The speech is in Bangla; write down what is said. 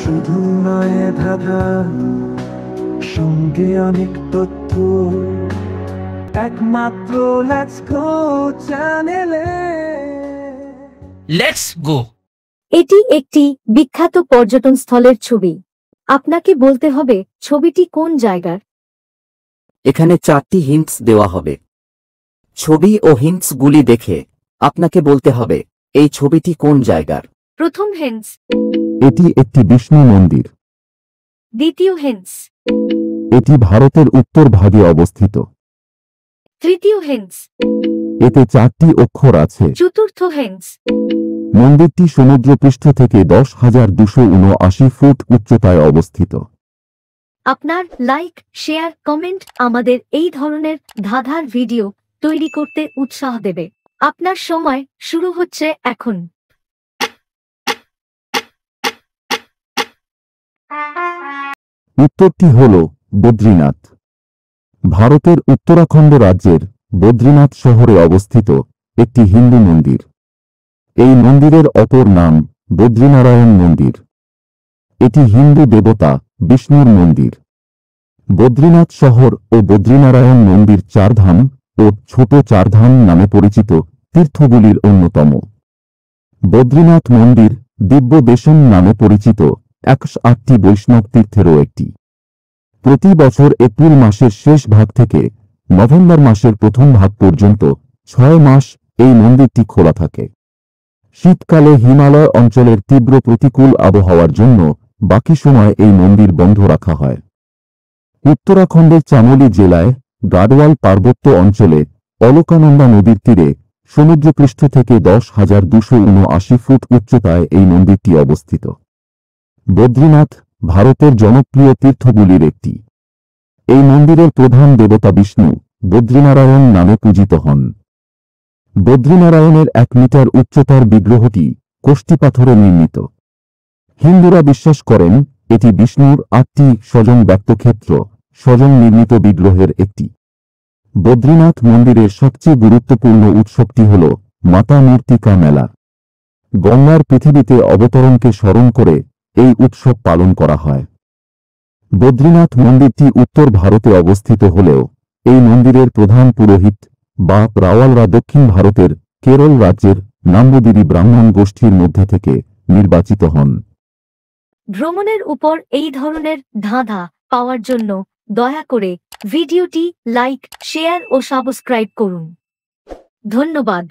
শুধু নয় ধাঁধা সঙ্গে অনেক তথ্য। একমাত্র লেটস গো চ্যানেলে লেটস গো এটি একটি বিখ্যাত পর্যটন স্থলের ছবি। আপনাকে বলতে হবে ছবিটি কোন জায়গার? এখানে চারটি হিন্টস দেওয়া হবে। ছবি ও হিন্টসগুলি দেখে আপনাকে বলতে হবে এই ছবিটি কোন জায়গার? প্রথম হেন্স। এটি একটি বিষ্ণু মন্দির। দ্বিতীয় হেন্স। এটি ভারতের উত্তর ভাগে অবস্থিত। তৃতীয় হেন্স। এতে চারটি অক্ষর আছে। চতুর্থ হেন্স। মন্দিরটি সমুদ্রপৃষ্ঠ থেকে দশ হাজার দুশো উনআশি ফুট উচ্চতায় অবস্থিত। আপনার লাইক শেয়ার কমেন্ট আমাদের এই ধরনের ধাঁধার ভিডিও তৈরি করতে উৎসাহ দেবে। আপনার সময় শুরু হচ্ছে এখন। উত্তরটি হল বদ্রীনাথ। ভারতের উত্তরাখণ্ড রাজ্যের বদ্রীনাথ শহরে অবস্থিত একটি হিন্দু মন্দির। এই মন্দিরের অপর নাম বদ্রীনারায়ণ মন্দির। এটি হিন্দু দেবতা বিষ্ণুর মন্দির। বদ্রীনাথ শহর ও বদ্রীনারায়ণ মন্দির চারধাম ও ছোট চারধাম নামে পরিচিত তীর্থগুলির অন্যতম। বদ্রীনাথ মন্দির দিব্য দেশম নামে পরিচিত একশ আটটি বৈষ্ণব তীর্থেরও একটি। প্রতি বছর এপ্রিল মাসের শেষ ভাগ থেকে নভেম্বর মাসের প্রথম ভাগ পর্যন্ত ছয় মাস এই মন্দিরটি খোলা থাকে। শীতকালে হিমালয় অঞ্চলের তীব্র প্রতিকূল আবহাওয়ার জন্য বাকি সময় এই মন্দির বন্ধ রাখা হয়। উত্তরাখণ্ডের চামোলি জেলায় গাডওয়াল পার্বত্য অঞ্চলে অলকানন্দা নদীর তীরে সমুদ্রপৃষ্ঠ থেকে দশ হাজার দুশো উনআশি ফুট উচ্চতায় এই মন্দিরটি অবস্থিত। বদ্রীনাথ ভারতের জনপ্রিয় তীর্থগুলির একটি। এই মন্দিরের প্রধান দেবতা বিষ্ণু বদ্রীনারায়ণ নামে পূজিত হন। বদ্রীনারায়ণের এক মিটার উচ্চতার বিগ্রহটি পাথরে নির্মিত। হিন্দুরা বিশ্বাস করেন এটি বিষ্ণুর আটটি স্বজন ব্যক্তক্ষেত্র, স্বজন নির্মিত বিগ্রহের একটি। বদ্রীনাথ মন্দিরের সবচেয়ে গুরুত্বপূর্ণ উৎসবটি হল মাতা মূর্তিকা মেলা। গঙ্গার পৃথিবীতে অবতরণকে স্মরণ করে এই উৎসব পালন করা হয়। বদ্রীনাথ মন্দিরটি উত্তর ভারতে অবস্থিত হলেও এই মন্দিরের প্রধান পুরোহিত বা রাওয়ালরা দক্ষিণ ভারতের কেরল রাজ্যের নাম্বদিরি ব্রাহ্মণ গোষ্ঠীর মধ্যে থেকে নির্বাচিত হন। ভ্রমণের উপর এই ধরনের ধাঁধা পাওয়ার জন্য দয়া করে ভিডিওটি লাইক, শেয়ার ও সাবস্ক্রাইব করুন। ধন্যবাদ।